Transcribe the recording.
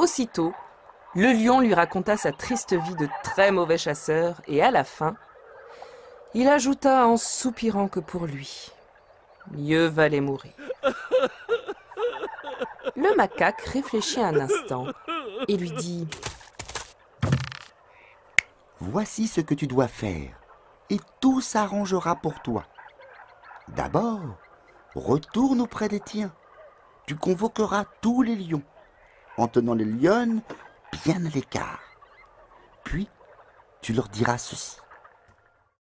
Aussitôt, le lion lui raconta sa triste vie de très mauvais chasseur et à la fin, il ajouta en soupirant que pour lui, mieux valait mourir. Le macaque réfléchit un instant et lui dit Voici ce que tu dois faire, et tout s'arrangera pour toi. D'abord, retourne auprès des tiens. Tu convoqueras tous les lions, en tenant les lionnes bien à l'écart. Puis, tu leur diras ceci.